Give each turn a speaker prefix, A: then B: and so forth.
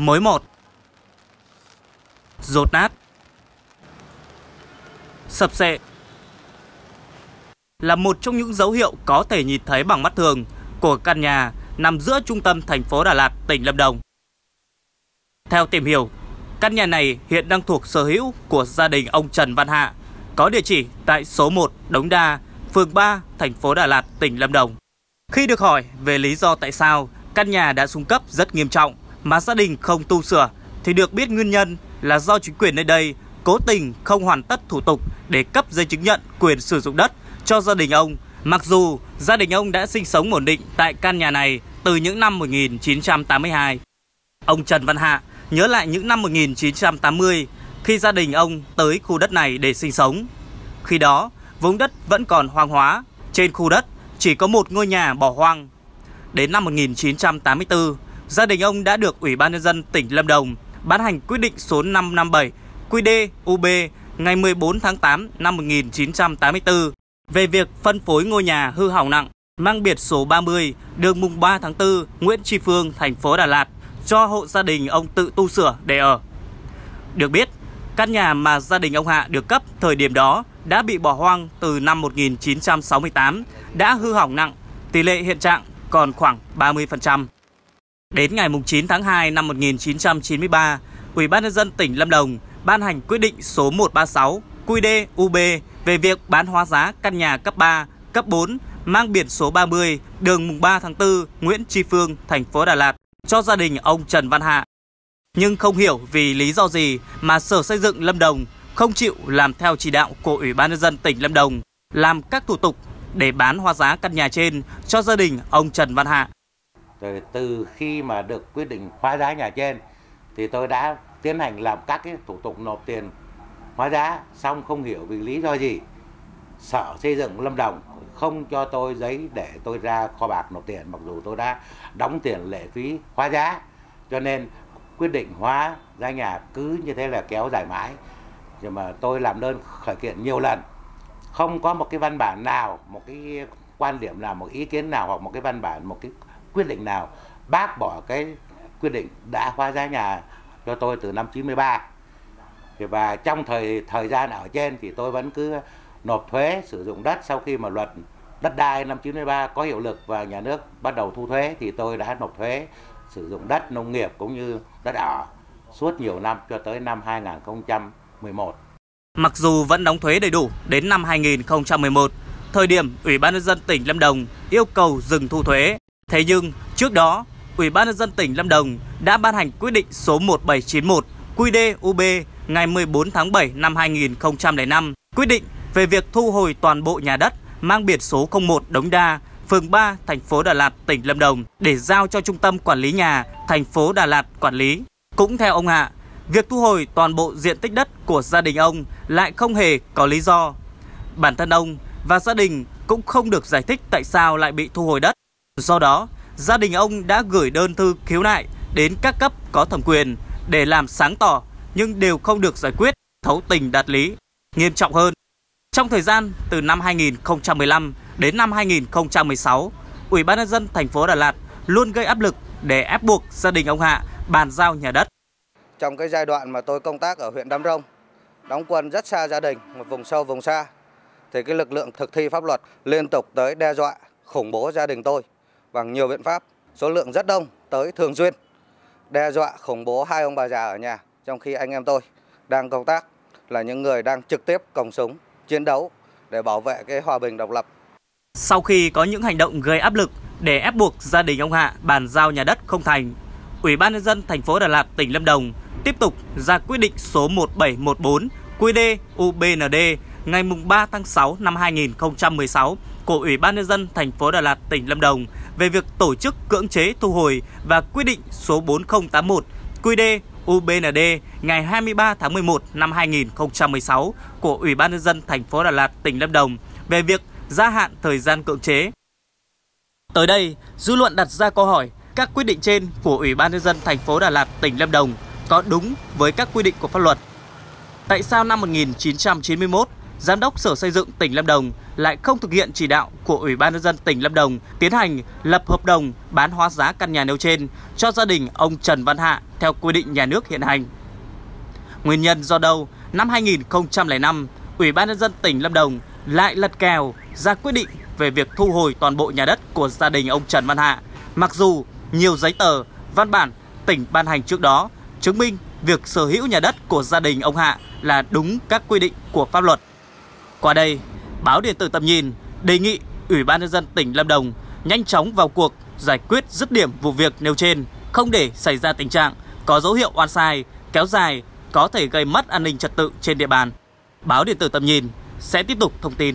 A: Mối một Rột nát Sập sệ Là một trong những dấu hiệu có thể nhìn thấy bằng mắt thường của căn nhà nằm giữa trung tâm thành phố Đà Lạt, tỉnh Lâm Đồng. Theo tìm hiểu, căn nhà này hiện đang thuộc sở hữu của gia đình ông Trần Văn Hạ, có địa chỉ tại số 1 Đống Đa, phường 3, thành phố Đà Lạt, tỉnh Lâm Đồng. Khi được hỏi về lý do tại sao căn nhà đã xuống cấp rất nghiêm trọng mà gia đình không tu sửa thì được biết nguyên nhân là do chính quyền nơi đây cố tình không hoàn tất thủ tục để cấp giấy chứng nhận quyền sử dụng đất cho gia đình ông. Mặc dù gia đình ông đã sinh sống ổn định tại căn nhà này từ những năm 1982. Ông Trần Văn Hạ nhớ lại những năm 1980 khi gia đình ông tới khu đất này để sinh sống. Khi đó, vùng đất vẫn còn hoang hóa, trên khu đất chỉ có một ngôi nhà bỏ hoang. Đến năm 1984, gia đình ông đã được Ủy ban nhân dân tỉnh Lâm Đồng ban hành quyết định số 557 QĐ-UB ngày 14 tháng 8 năm 1984 về việc phân phối ngôi nhà hư hỏng nặng mang biệt số 30 đường mùng 3 tháng 4 Nguyễn Tri Phương, thành phố Đà Lạt cho hộ gia đình ông tự tu sửa để ở. Được biết, căn nhà mà gia đình ông Hạ được cấp thời điểm đó đã bị bỏ hoang từ năm 1968, đã hư hỏng nặng, tỷ lệ hiện trạng còn khoảng 30%. Đến ngày 9 tháng 2 năm 1993, Ủy ban nhân dân tỉnh Lâm Đồng ban hành quyết định số 136 QĐ-UB về việc bán hóa giá căn nhà cấp 3, cấp 4 mang biển số 30 đường mùng 3 tháng 4 Nguyễn Tri Phương, thành phố Đà Lạt cho gia đình ông Trần Văn Hạ. Nhưng không hiểu vì lý do gì mà Sở Xây dựng Lâm Đồng không chịu làm theo chỉ đạo của Ủy ban nhân dân tỉnh Lâm Đồng làm các thủ tục để bán hóa giá căn nhà trên cho gia đình ông Trần Văn Hạ.
B: Rồi từ khi mà được quyết định hóa giá nhà trên, thì tôi đã tiến hành làm các cái thủ tục nộp tiền hóa giá, xong không hiểu vì lý do gì sở xây dựng lâm đồng, không cho tôi giấy để tôi ra kho bạc nộp tiền, mặc dù tôi đã đóng tiền lệ phí hóa giá. Cho nên quyết định hóa giá nhà cứ như thế là kéo dài mãi. Nhưng mà tôi làm đơn khởi kiện nhiều lần. Không có một cái văn bản nào, một cái quan điểm nào, một ý kiến nào hoặc một cái văn bản, một cái quyết định nào bác bỏ cái quyết định đã khóa giá nhà cho tôi từ năm 93 và trong thời thời gian ở trên thì tôi vẫn cứ nộp thuế sử dụng đất sau khi mà luật đất đai năm 93 có hiệu lực và nhà nước bắt đầu thu thuế thì tôi đã nộp thuế sử dụng đất nông nghiệp cũng như đất ở suốt nhiều năm cho tới năm 2011.
A: Mặc dù vẫn đóng thuế đầy đủ đến năm 2011, thời điểm Ủy ban nhân dân tỉnh Lâm Đồng yêu cầu dừng thu thuế, thế nhưng trước đó Ủy ban nhân dân tỉnh Lâm Đồng đã ban hành quyết định số 1791 QĐ-UB ngày 14 tháng 7 năm 2005 quyết định về việc thu hồi toàn bộ nhà đất mang biển số 01 Đống Đa, phường 3, thành phố Đà Lạt, tỉnh Lâm Đồng để giao cho Trung tâm Quản lý Nhà, thành phố Đà Lạt quản lý. Cũng theo ông Hạ, việc thu hồi toàn bộ diện tích đất của gia đình ông lại không hề có lý do. Bản thân ông và gia đình cũng không được giải thích tại sao lại bị thu hồi đất. Do đó, gia đình ông đã gửi đơn thư khiếu nại đến các cấp có thẩm quyền để làm sáng tỏ nhưng đều không được giải quyết thấu tình đạt lý. Nghiêm trọng hơn, trong thời gian từ năm 2015 đến năm 2016, Ủy ban nhân dân thành phố Đà Lạt luôn gây áp lực để ép buộc gia đình ông Hạ bàn giao nhà đất.
C: Trong cái giai đoạn mà tôi công tác ở huyện Đam Rông, đóng quân rất xa gia đình, một vùng sâu vùng xa, thì cái lực lượng thực thi pháp luật liên tục tới đe dọa, khủng bố gia đình tôi bằng nhiều biện pháp, số lượng rất đông, tới thường xuyên đe dọa khủng bố hai ông bà già ở nhà, trong khi anh em tôi đang công tác là những người đang trực tiếp còng súng chiến đấu để bảo vệ cái hòa bình độc lập.
A: Sau khi có những hành động gây áp lực để ép buộc gia đình ông Hạ bàn giao nhà đất không thành, Ủy ban nhân dân thành phố Đà Lạt, tỉnh Lâm Đồng tiếp tục ra quyết định số 1714 QĐ UBND ngày 3 tháng 6 năm 2016 của Ủy ban nhân dân thành phố Đà Lạt, tỉnh Lâm Đồng về việc tổ chức cưỡng chế thu hồi và quyết định số 4081 QĐ UBND ngày 23 tháng 11 năm 2016 của Ủy ban nhân dân thành phố Đà Lạt, tỉnh Lâm Đồng về việc gia hạn thời gian cưỡng chế. Tới đây, dư luận đặt ra câu hỏi các quyết định trên của Ủy ban nhân dân thành phố Đà Lạt, tỉnh Lâm Đồng có đúng với các quy định của pháp luật? Tại sao năm 1991, Giám đốc Sở Xây dựng tỉnh Lâm Đồng lại không thực hiện chỉ đạo của Ủy ban nhân dân tỉnh Lâm Đồng tiến hành lập hợp đồng bán hóa giá căn nhà nêu trên cho gia đình ông Trần Văn Hạ theo quy định nhà nước hiện hành. Nguyên nhân do đâu? Năm 2005, Ủy ban nhân dân tỉnh Lâm Đồng lại lật kèo ra quyết định về việc thu hồi toàn bộ nhà đất của gia đình ông Trần Văn Hạ, mặc dù nhiều giấy tờ, văn bản tỉnh ban hành trước đó chứng minh việc sở hữu nhà đất của gia đình ông Hạ là đúng các quy định của pháp luật. Qua đây, báo điện tử tầm nhìn đề nghị Ủy ban nhân dân tỉnh Lâm Đồng nhanh chóng vào cuộc giải quyết dứt điểm vụ việc nêu trên, không để xảy ra tình trạng có dấu hiệu oan sai, kéo dài có thể gây mất an ninh trật tự trên địa bàn. Báo điện tử tầm nhìn sẽ tiếp tục thông tin.